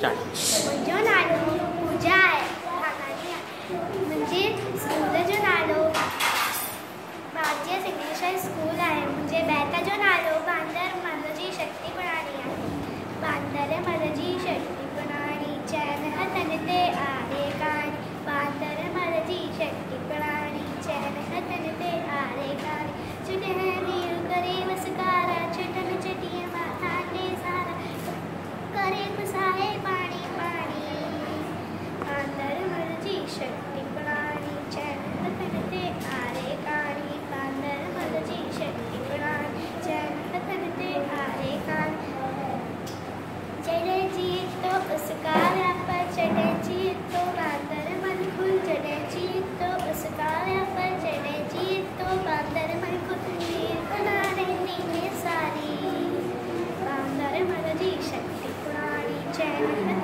Start पूजा आहे म्हणजे school signature school आहे जो बॅताजून Thank you.